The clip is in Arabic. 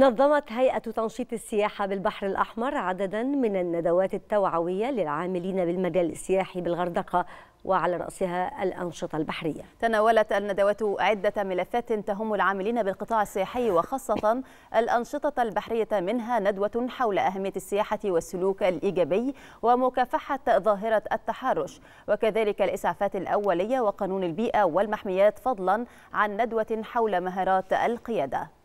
نظمت هيئة تنشيط السياحة بالبحر الأحمر عددا من الندوات التوعوية للعاملين بالمجال السياحي بالغردقة وعلى رأسها الأنشطة البحرية. تناولت الندوات عدة ملفات تهم العاملين بالقطاع السياحي وخاصة الأنشطة البحرية منها ندوة حول أهمية السياحة والسلوك الإيجابي ومكافحة ظاهرة التحرش وكذلك الإسعافات الأولية وقانون البيئة والمحميات فضلا عن ندوة حول مهارات القيادة.